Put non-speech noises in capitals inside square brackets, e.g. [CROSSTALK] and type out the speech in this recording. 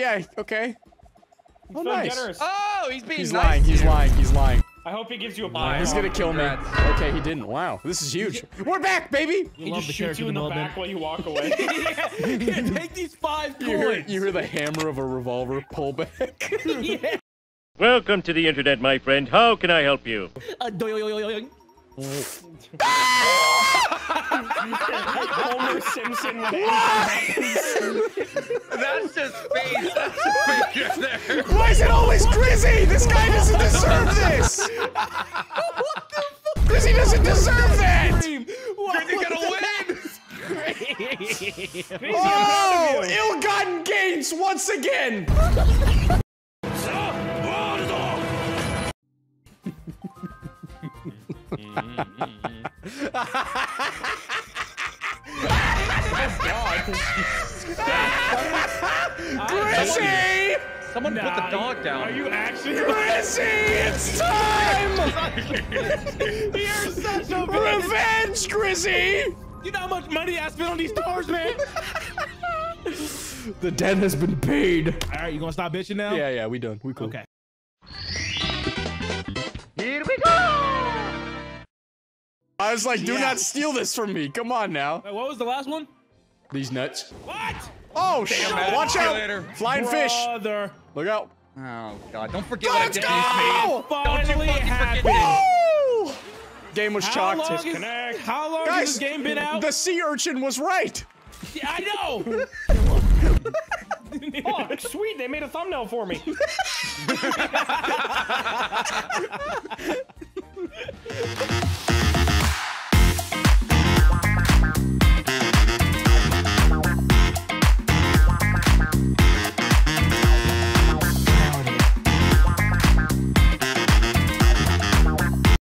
Yeah, okay. Oh, so nice. generous. Oh, he's being He's nice. lying, he's lying, he's lying. I hope he gives you a buy. He's gonna kill me. Okay, he didn't. Wow, this is huge. We're back, baby! He love just the shoots you in the back while you walk [LAUGHS] away. Here, [LAUGHS] take these five You hear, you hear the hammer of a revolver pull back. [LAUGHS] yeah. Welcome to the internet, my friend. How can I help you? Uh. Homer Simpson when anything happens. That's just face. That's just face right there. Why is it always Grizzy? This guy doesn't deserve this! Grizzy doesn't deserve that! You're gonna win. Crazy, I'm proud Oh, ill-gotten gains once again! [LAUGHS] Grizzy! Someone put the dog down. Are you actually? Grizzy, it's time! [LAUGHS] You're such a Revenge, Grizzy! You know how much money I spent on these stars, man? The debt has been paid. All right, you gonna stop bitching now? Yeah, yeah, we done. We cool. Okay. Here we go. I was like, do not steal this from me. Come on now. Wait, what was the last one? These nuts. What? Oh, shit. man. Watch out. later. Flying fish. Look out. Oh god, don't forget what I Let's did. go! Finally fucking forget Woo! Game was How long, chalked. is, how long Guys, has this game been out? the sea urchin was right. Yeah, I know. Oh, sweet! They made a thumbnail for me. [LAUGHS]